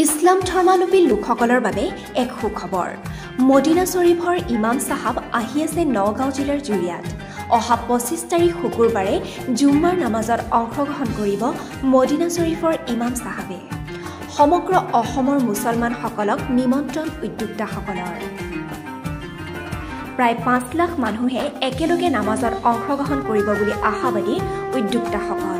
ইছলাম ধৰ্মাৱলম্বী লোকসকলৰ বাবে এক সুখবৰ। মদিনা শ্বৰীফৰ ইমাম চাহাব আহি আছে নগাঁও জিলাৰ জুৰিয়াত। অহা পঁচিছ তাৰিখ শুকুৰবাৰে জুম্মাৰ নামাজত অংশগ্ৰহণ কৰিব মদিনা শ্বৰীফৰ ইমাম চাহাবে। সমগ্ৰ অসমৰ মুছলমানসকলক নিমন্ত্ৰণ উদ্যোক্তাসকলৰ। প্ৰায় পাঁচ লাখ মানুহে একেলগে নামাজত অংশগ্ৰহণ কৰিব বুলি আশাবাদী উদ্যোক্তাসকল।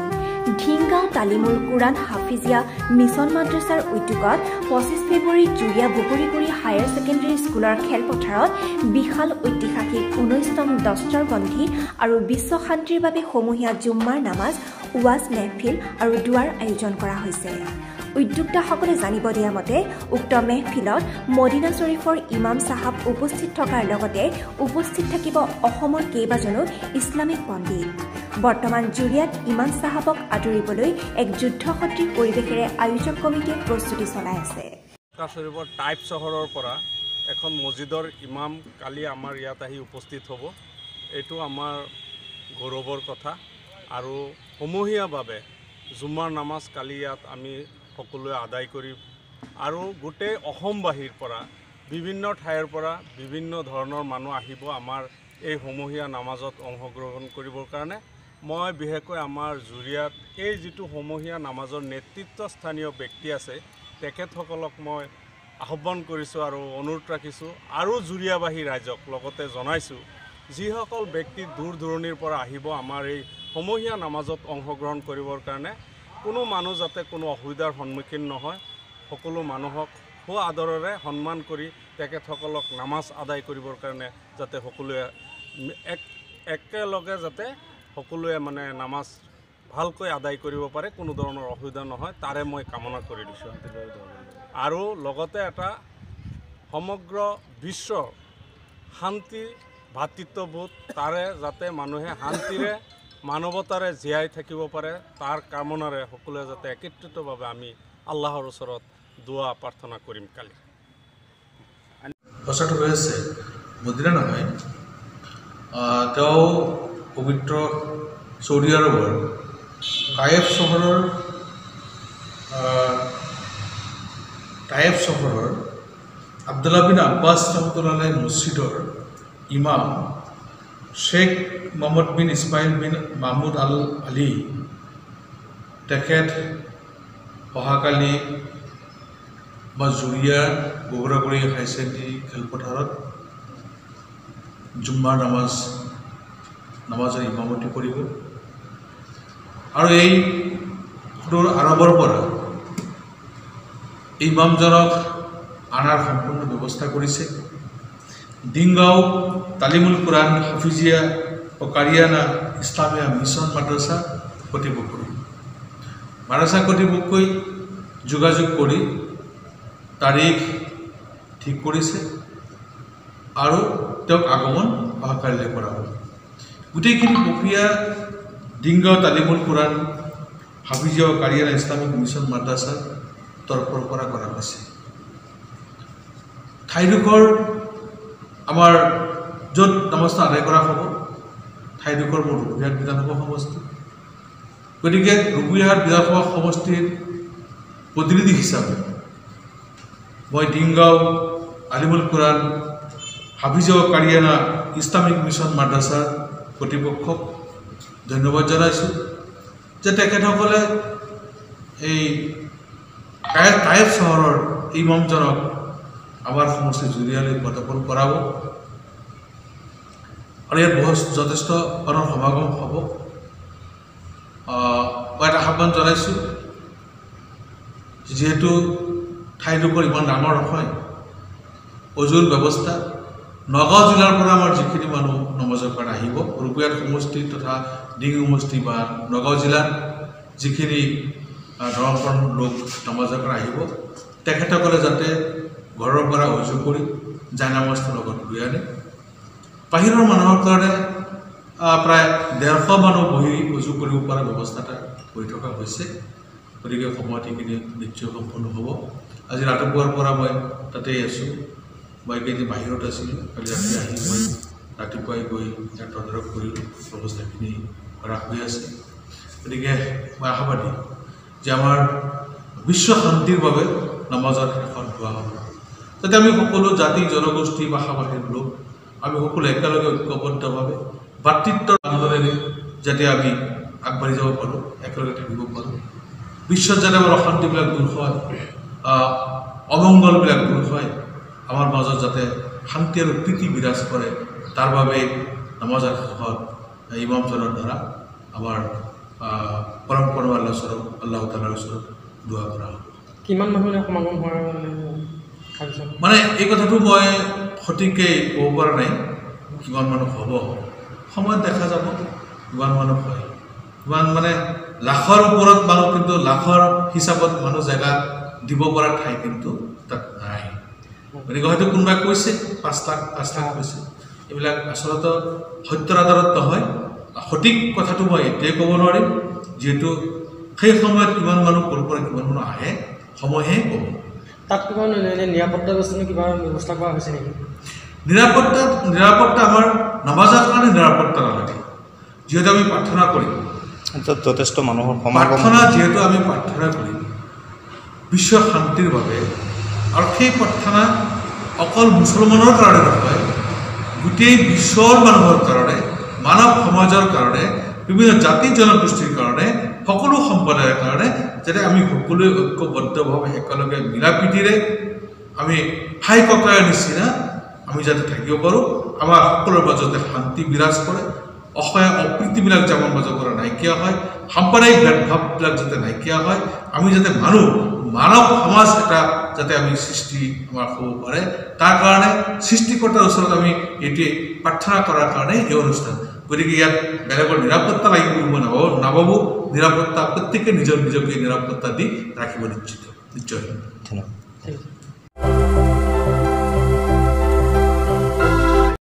ঢিংগাঁও তালিমুল কোৰাণ হাফিজিয়া মিছন মাদ্ৰাছাৰ উদ্যোগত পঁচিছ ফেব্ৰুৱাৰীত জুৰীয়া বগৰীগুৰি হায়াৰ ছেকেণ্ডেৰী স্কুলৰ খেলপথাৰত বিশাল ঐতিহাসিক ঊনৈছতম দস্তৰবন্ধী আৰু বিশ্ব শান্তিৰ বাবে সমূহীয়া জুম্মাৰ নামাজ ৱাজ মেহফিল আৰু দুৱাৰ আয়োজন কৰা হৈছে। উদ্যোক্তাসকলে জানিব দিয়া মতে উক্ত মেহফিলত মদিনা শ্বৰীফৰ ইমাম চাহাব উপস্থিত থকাৰ লগতে উপস্থিত থাকিব অসমৰ কেইবাজনো ইছলামিক পণ্ডিত। বৰ্তমান জুৰিয়াত ইমাম চাহাবক আদৰিবলৈ এক যুদ্ধসদৃশ পৰিৱেশেৰে আয়োজক কমিটিয়ে প্ৰস্তুতি চলাই আছে। টাইপ চহৰৰ পৰা এখন মছজিদৰ ইমাম কালি আমাৰ ইয়াত আহি উপস্থিত হ'ব। এইটো আমাৰ গৌৰৱৰ কথা। আৰু সমূহীয়াভাৱে জুম্মাৰ নামাজ কালি ইয়াত আমি সকলোৱে আদায় কৰি আৰু গোটেই অসমবাসীৰ পৰা বিভিন্ন ঠাইৰ পৰা বিভিন্ন ধৰণৰ মানুহ আহিব আমাৰ এই সমূহীয়া নামাজত অংশগ্ৰহণ কৰিবৰ কাৰণে। মই বিশেষকৈ আমাৰ জুৰিয়াত এই যিটো সমূহীয়া নামাজৰ নেতৃত্বস্থানীয় ব্যক্তি আছে তেখেতসকলক মই আহ্বান কৰিছোঁ আৰু অনুৰোধ ৰাখিছোঁ আৰু জুৰিয়াবাসী ৰাইজক লগতে জনাইছোঁ যিসকল ব্যক্তি দূৰ দূৰণিৰ পৰা আহিব আমাৰ এই সমূহীয়া নামাজত অংশগ্ৰহণ কৰিবৰ কাৰণে কোনো মানুহ যাতে কোনো অসুবিধাৰ সন্মুখীন নহয় সকলো মানুহক সু আদৰেৰে সন্মান কৰি তেখেতসকলক নামাজ আদায় কৰিবৰ কাৰণে যাতে সকলোৱে এক একেলগে যাতে সকলোৱে মানে নামাজ ভালকৈ আদায় কৰিব পাৰে, কোনো ধৰণৰ অসুবিধা নহয়। তাৰে মই কামনা কৰি দিছোঁ। আৰু লগতে এটা সমগ্ৰ বিশ্ব শান্তি, ভাতৃত্ববোধ, তাৰে যাতে মানুহে শান্তিৰে, মানৱতাৰে জীয়াই থাকিব পাৰে, তাৰ কামনাৰে সকলোৱে যাতে একত্ৰিতভাৱে আমি আল্লাহৰ ওচৰত দোৱা প্ৰাৰ্থনা কৰিম কালি। কথাটো আছে, মদিনা নহয়। তেওঁ পবিত্ৰ চৌদি আৰবৰ কায়েফ চহৰৰ কায়েফ চহৰৰ আব্দুল্লা বিন আব্বাছ ৰহমতুল্লাহ মছজিদৰ ইমাম Sheikh Mohammed bin Ismail bin Mahmoud Al Ali তেখেত অহাকালি বা জুৰিয়া বগুড়াগুৰি হাই ছেকেণ্ডেৰী খেলপথাৰত জুম্মাৰ নামাজ নামাজৰ ইমামতি কৰিব। আৰু এই সুদূৰ আৰৱৰ পৰা ইমামজনক অনাৰ সম্পূৰ্ণ ব্যৱস্থা কৰিছে। ডিংগাঁও তালিমুল কোৰাণ হাফিজিয়া ও কাৰিয়ানা ইছলামীয়া মিছন মাদ্ৰাছা কৰ্তৃপক্ষ মাদ্ৰাছা কৰ্তৃপক্ষই যোগাযোগ কৰি তাৰিখ ঠিক কৰিছে আৰু তেওঁক আগমন অহাকালিলৈ কৰা হ'ব। গোটেইখিনি প্ৰক্ৰিয়া ডিংগাঁও তালিমুল কোৰাণ হাফিজিয়া কাৰিয়ানা ইছলামিক মিছন মাদ্ৰাছাৰ তৰফৰ পৰা কৰা হৈছে। ঠাইডোখৰ আমাৰ য'ত নামাজটো আদায় কৰা হ'ব ঠাইডোখৰ মোৰ ৰঘুবিহাট বিধানসভা সমষ্টি। গতিকে ৰঘুবিহাট বিধানসভা সমষ্টিৰ প্ৰতিনিধি হিচাপে মই ডিংগাঁও আলিমুল কোৰাণ হাফিজা কাৰিয়ানা ইছলামিক মিছন মাদ্ৰাছাৰ কৰ্তৃপক্ষক ধন্যবাদ জনাইছোঁ যে তেখেতসকলে এই কায়েফ চহৰৰ ইমামজনক আমাৰ সমষ্টি জুৰিয়ালৈ প্ৰদৰ্শন কৰাব। আৰু ইয়াত বহুত যথেষ্ট ধৰণৰ সমাগম হ'ব। মই এটা আহ্বান জনাইছোঁ যিহেতু ঠাইডোখৰ ইমান ডাঙৰ নহয় অজুৰ ব্যৱস্থা নগাঁও জিলাৰ পৰা আমাৰ যিখিনি মানুহ নমাজৰ কাৰণে আহিব ৰূপয়াত সমষ্টি তথা ডিং সমষ্টি বা নগাঁও জিলাৰ যিখিনি ধৰ্মৰ লোক নমাজৰ কাৰণে আহিব তেখেতসকলে যাতে ঘৰৰ পৰা অভিযোগ কৰি জাইনামাজটোৰ লগত লৈ আনে। বাহিৰৰ মানুহৰ কাৰণে প্ৰায় ডেৰশ মানুহ বহি অজু কৰিব পৰা ব্যৱস্থা এটা হৈ থকা হৈছে। গতিকে সময়ত সেইখিনি নিশ্চয় সম্পূৰ্ণ হ'ব। আজি ৰাতিপুৱাৰ পৰা মই তাতেই আছোঁ। মই এইকেইদিন বাহিৰত আছিলোঁ কালি ৰাতি আহি মই ৰাতিপুৱাই গৈ ইয়াত তদাৰক কৰিলোঁ ব্যৱস্থাখিনি কৰা হৈ আছে। গতিকে মই আশাবাদী যে আমাৰ বিশ্ব শান্তিৰ বাবে নামাজৰ শেষত ধোৱা হ'ব। যাতে আমি সকলো জাতি, জনগোষ্ঠী ভাষা ভাষীৰ লোক, আমি সকলো একেলগে ঐক্যবদ্ধভাৱে ভাতৃত্বৰ আন্দোলনেৰে যাতে আমি আগবাঢ়ি যাব পাৰোঁ, একেলগে থাকিব পাৰোঁ। বিশ্বত যাতে আমাৰ অশান্তিবিলাক দূৰ হয় অমংগলবিলাক দূৰ হয় আমাৰ মাজত যাতে শান্তি আৰু প্ৰীতি বিৰাজ কৰে তাৰ বাবে নামাজৰ শেষত ইমামজনৰ দ্বাৰা আমাৰ পৰম পৰম আল্লাহ স্বৰূপ আল্লাহ তালাৰ ওচৰত দোৱা কৰা হ'ব কিমান মানুহে সমাগম হোৱাৰ মানে এই কথাটো মই সঠিককৈ ক'ব পৰা নাই কিমান মানুহ হ'ব। সময়ত দেখা যাব কিমান মানুহ হয়। কিমান মানে লাখৰ ওপৰত মানুহ কিন্তু লাখৰ হিচাপত মানুহ জেগা দিব পৰা ঠাই কিন্তু তাত নাই। গতিকে হয়তো কোনোবাই কৈছে পাঁচ লাখ পাঁচ লাখ কৈছে। এইবিলাক আচলতে সত্যৰ আধাৰত নহয় সঠিক কথাটো মই এতিয়াই ক'ব নোৱাৰিম যিহেতু সেই সময়ত কিমান মানুহ ক'ৰ পৰা কিমান মানুহ আহে সময়হে ক'ব। তাত কিবা নিৰাপত্তা ব্যৱস্থা কিবা ব্যৱস্থা কৰা হৈছে নেকি? নিৰাপত্তা নিৰাপত্তা আমাৰ নামাজৰ কাৰণে নিৰাপত্তা নালাগে যিহেতু আমি প্ৰাৰ্থনা কৰিম। তাত যথেষ্ট মানুহৰ প্ৰাৰ্থনা যিহেতু আমি প্ৰাৰ্থনা কৰিম বিশ্ব শান্তিৰ বাবে আৰু সেই প্ৰাৰ্থনা অকল মুছলমানৰ কাৰণে নহয় গোটেই বিশ্বৰ মানুহৰ কাৰণে মানৱ সমাজৰ কাৰণে বিভিন্ন জাতি জনগোষ্ঠীৰ কাৰণে সকলো সম্প্ৰদায়ৰ কাৰণে যাতে আমি সকলোৱে ঐক্যবদ্ধভাৱে একেলগে মিলা প্ৰীতিৰে আমি ভাই ককায়ৰ নিচিনা আমি যাতে থাকিব পাৰোঁ আমাৰ সকলোৰে মাজতে শান্তি বিৰাজ কৰে অসহায় অপ্ৰীতিবিলাক যে আমাৰ মাজৰ পৰা নাইকিয়া হয় সাম্প্ৰদায়িক ভেদভাৱবিলাক যাতে নাইকিয়া হয় আমি যাতে মানুহ মানৱ সমাজ এটা যাতে আমি সৃষ্টি আমাৰ হ'ব পাৰে। তাৰ কাৰণে সৃষ্টিকৰ্তাৰ ওচৰত আমি এইটোৱে প্ৰাৰ্থনা কৰাৰ কাৰণে এই অনুষ্ঠান। গতিকে ইয়াত বেলেগৰ নিৰাপত্তা লাগিব বুলি মই নাভাবোঁ নাভাবোঁ। নিৰাপত্তা প্ৰত্যেকে নিজৰ নিজকে নিৰাপত্তা দি ৰাখিব নিশ্চিত নিশ্চয়। ধন্যবাদ। ঠিক আছে